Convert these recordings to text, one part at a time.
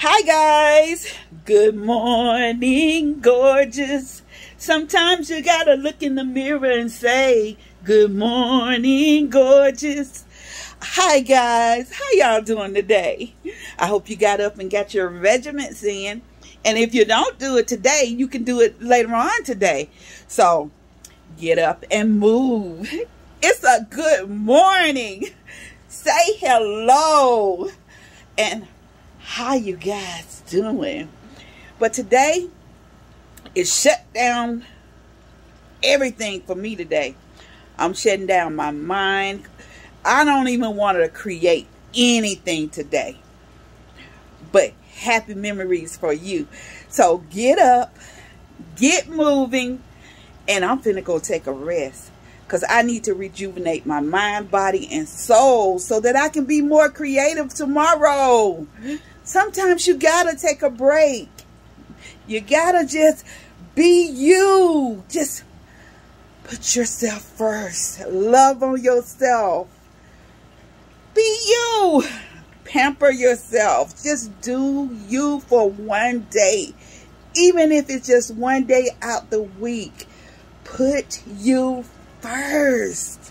Hi, guys. Good morning, gorgeous. Sometimes you gotta look in the mirror and say, Good morning, gorgeous. Hi, guys. How y'all doing today? I hope you got up and got your regiments in. And if you don't do it today, you can do it later on today. So get up and move. It's a good morning. Say hello. And how you guys doing? But today it shut down everything for me today. I'm shutting down my mind. I don't even want to create anything today. But happy memories for you. So get up, get moving, and I'm finna go take a rest because I need to rejuvenate my mind, body, and soul so that I can be more creative tomorrow. Sometimes you gotta take a break. You gotta just be you. Just put yourself first. Love on yourself. Be you. Pamper yourself. Just do you for one day. Even if it's just one day out the week. Put you first.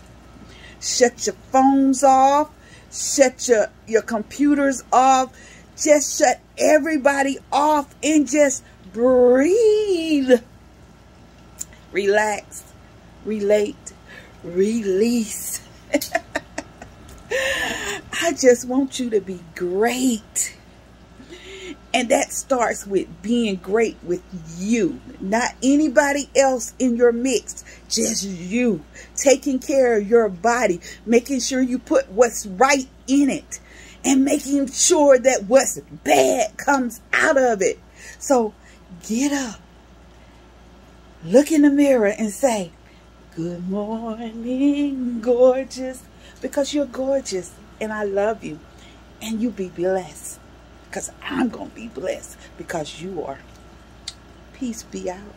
Shut your phones off. Shut your, your computers off. Just shut everybody off and just breathe. Relax. Relate. Release. I just want you to be great. And that starts with being great with you, not anybody else in your mix, just you. Taking care of your body, making sure you put what's right in it, and making sure that what's bad comes out of it. So get up, look in the mirror and say, Good morning, gorgeous, because you're gorgeous and I love you. And you be blessed because I'm going to be blessed because you are. Peace be out.